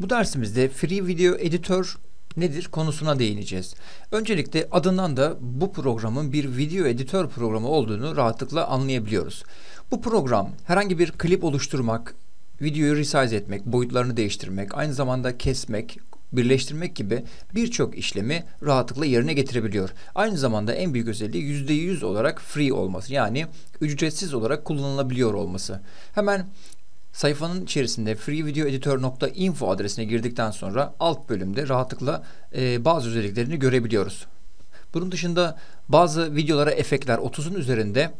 Bu dersimizde Free Video Editor nedir konusuna değineceğiz. Öncelikle adından da bu programın bir video editör programı olduğunu rahatlıkla anlayabiliyoruz. Bu program herhangi bir klip oluşturmak, videoyu resize etmek, boyutlarını değiştirmek, aynı zamanda kesmek, birleştirmek gibi birçok işlemi rahatlıkla yerine getirebiliyor. Aynı zamanda en büyük özelliği %100 olarak free olması yani ücretsiz olarak kullanılabiliyor olması. Hemen Sayfanın içerisinde freevideoeditor.info adresine girdikten sonra alt bölümde rahatlıkla e, bazı özelliklerini görebiliyoruz. Bunun dışında bazı videolara efektler 30'un üzerinde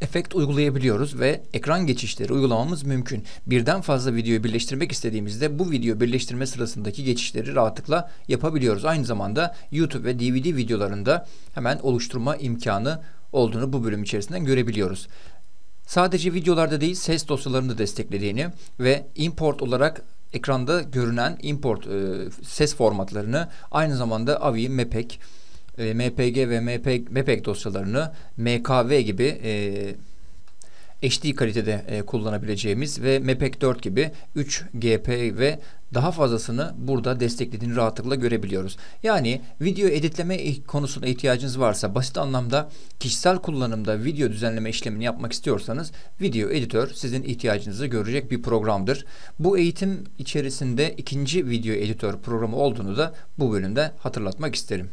efekt uygulayabiliyoruz ve ekran geçişleri uygulamamız mümkün. Birden fazla videoyu birleştirmek istediğimizde bu video birleştirme sırasındaki geçişleri rahatlıkla yapabiliyoruz. Aynı zamanda YouTube ve DVD videolarında hemen oluşturma imkanı olduğunu bu bölüm içerisinden görebiliyoruz. Sadece videolarda değil ses dosyalarını da desteklediğini ve import olarak ekranda görünen import e, ses formatlarını aynı zamanda AVI, MEPEG, e, MPG ve MPEG, MEPEG dosyalarını MKV gibi e, HD kalitede e, kullanabileceğimiz ve MEPEG 4 gibi 3 GP ve daha fazlasını burada desteklediğini rahatlıkla görebiliyoruz. Yani video editleme konusunda ihtiyacınız varsa basit anlamda kişisel kullanımda video düzenleme işlemini yapmak istiyorsanız video editör sizin ihtiyacınızı görecek bir programdır. Bu eğitim içerisinde ikinci video editör programı olduğunu da bu bölümde hatırlatmak isterim.